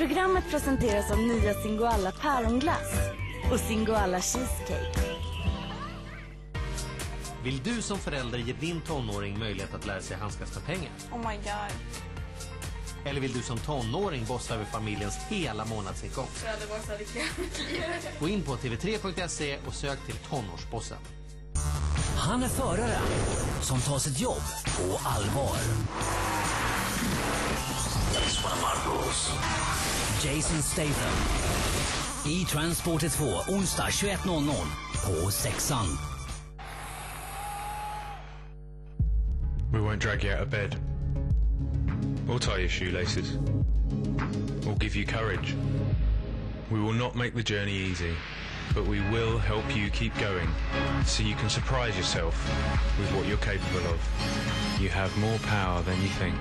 Programmet presenteras av nya Singoalla päronglass och Singoalla cheesecake. Vill du som förälder ge din tonåring möjlighet att lära sig handskas med pengar? Oh my god. Eller vill du som tonåring bossa över familjens hela månadsinkomst? Jag hade. Gå in på tv3.se och sök till tonårsbossen. Han är föraren som tar sitt jobb på allvar. Jason Statham. I Transporter 2, onsdag 21.00 på sexan. We won't drag you out of bed. Or tie your shoelaces. Or give you courage. We will not make the journey easy, but we will help you keep going so you can surprise yourself with what you're capable of. You have more power than you think.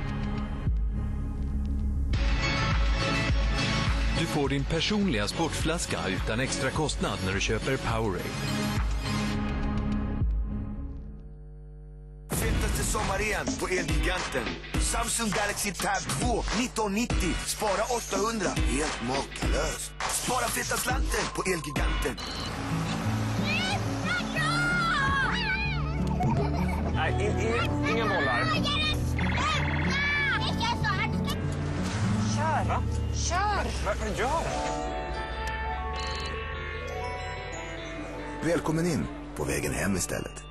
Du får din personliga sportflaska utan extra kostnad när du köper Powerade. Fetaste sommaren på Elgiganten. Samsung Galaxy Tab 2 1990. Spara 800. Helt makalöst. Spara feta slanten på Elgiganten. Inga bollar. Kör. Kör. Vad vad gör du? Välkommen in på vägen hem istället.